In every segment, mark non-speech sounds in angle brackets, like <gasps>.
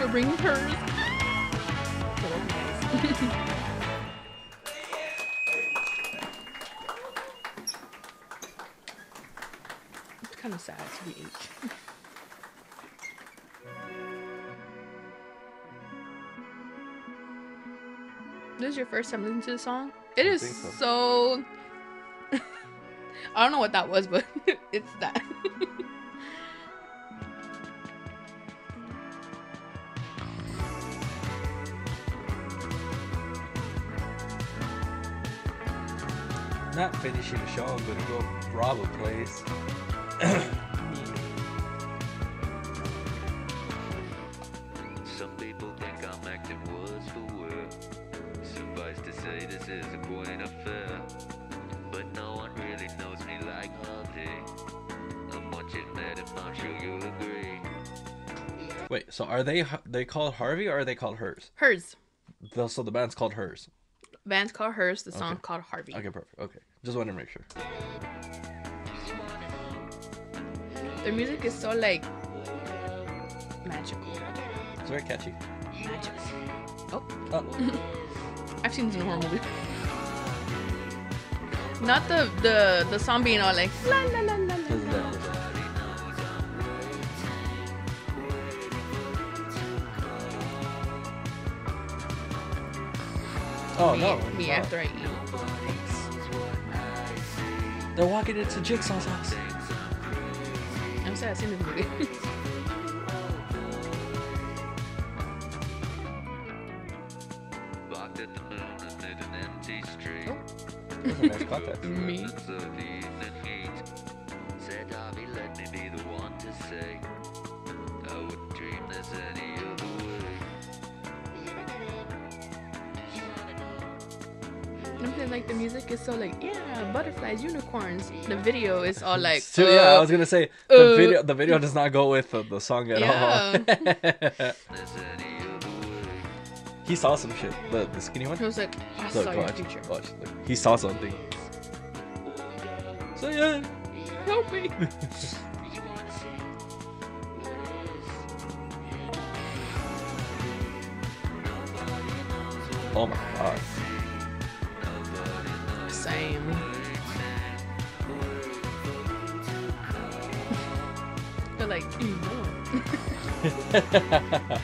for bringing Her's. it's kind of sad to be H. This is your first time listening to the song? It I is think so. so. <laughs> I don't know what that was, but <laughs> it's that. <laughs> Not finishing the show, I'm gonna go rob a place. Some people think I'm acting words for word. Suffice to say, this is a quaint affair. But no one really knows me like Harvey. I'm watching that, and I'm sure you'll agree. Wait, so are they they called Harvey or are they called Her's? Her's. The- So the band's called Her's. Band's called Her's. The song Okay. called Harvey. Okay, perfect. Okay, just wanted to make sure. Their music is so like magical. It's very catchy. Magical. Oh, Oh, <laughs> I've seen this in a horror movie. Not the the the zombie being all like la la la la la. Oh me, no! me no. after I eat. They're walking into Jigsaw's house. I'm sad I've seen this movie. Walked at the moon amid an empty street. Oh. That's a nice contact. <laughs> me. I'm saying like the music is so like yeah butterflies unicorns. The video is all <laughs> like So, yeah, I uh, was gonna say the uh, video. The video does not go with the, the song at all. Other <laughs> way. <laughs> he saw some shit. The the skinny one. I was like I Look, saw your watch, future. watch. Look, he saw something. So yeah. Help me. Oh my god. Same. <laughs> They're like, "Ew, no." <laughs>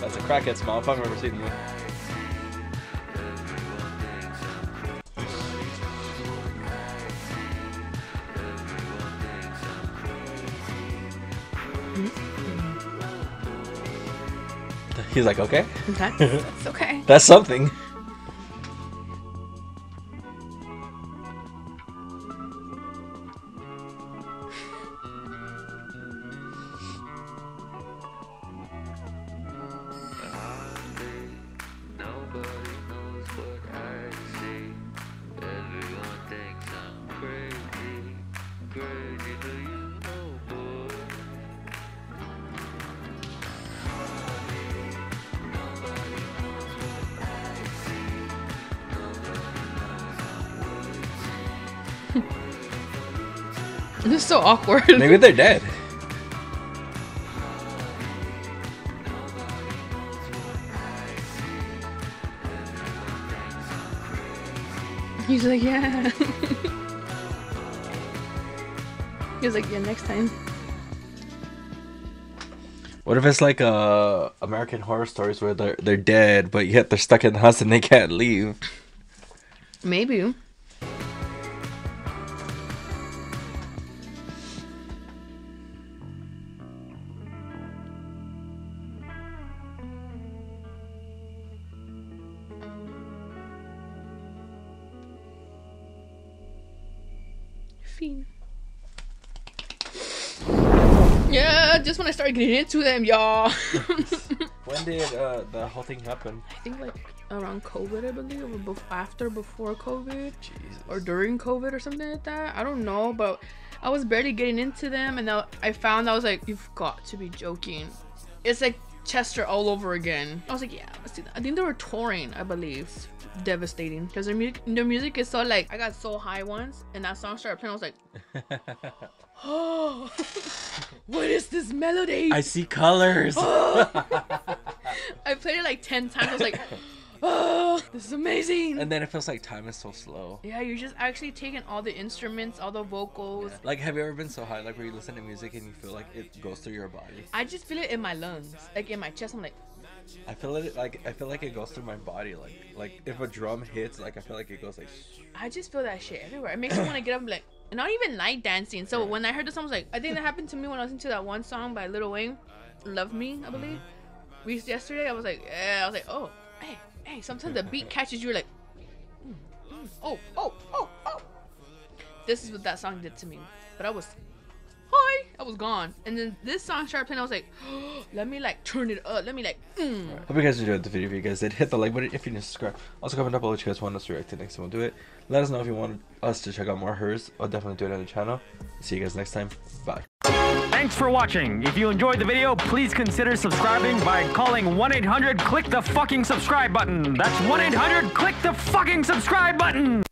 That's a crackhead smile if I've ever seen one. Mm-hmm. He's like, okay, That's, <laughs> that's okay. that's something. <laughs> This is so awkward. Maybe they're dead. He's like, yeah. <laughs> He's like, yeah, next time. What if it's like uh American Horror Stories where they're they're dead, but yet they're stuck in the house and they can't leave? Maybe. Fiend. Yeah, just when I started getting into them, y'all. <laughs> When did uh the whole thing happen? I think like around COVID, I believe, or bef- after, before COVID, Jesus. or during COVID, or something like that. I don't know, but I was barely getting into them, and now I found I was like, "You've got to be joking!" It's like Chester all over again. I was like, "Yeah, let's see that." I think they were touring, I believe. Devastating, because their music, their music is so like I got so high once, and that song started playing. I was like, "Oh, <laughs> <gasps> what is this melody?" I see colors. <laughs> I played it like ten times. I was like, <laughs> oh, <gasps> this is amazing. And then it feels like time is so slow. yeah, you're just actually taking all the instruments, all the vocals. Yeah. Like, have you ever been so high, like where you listen to music and you feel like it goes through your body? I just feel it in my lungs, like in my chest. I'm like, I feel it like I feel like it goes through my body. Like, like if a drum hits, like I feel like it goes like. I just feel that shit everywhere. It makes me want to get up and like, <clears throat> not even night dancing. So when I heard the song, I was like, I think that happened to me when I was into that one song by Lil Wayne, "Love Me," I believe. We yesterday, I was like, yeah, I was like, oh, hey, hey. Sometimes the beat catches you, like, mm, mm, oh, oh, oh, oh. This is what that song did to me. But I was, hi, I was gone. And then this song started playing. I was like, <gasps> let me like turn it up. Let me like, mm. Hope you guys enjoyed the video. If you guys did, hit the like button if you didn't subscribe. Also, comment down below what you guys want us to react to next, and we'll do it. Let us know if you want us to check out more Her's. I'll definitely do it on the channel. See you guys next time. Bye. Thanks for watching. If you enjoyed the video, please consider subscribing by calling 1-800-CLICK the fucking subscribe button. That's 1-800-CLICK the fucking subscribe button.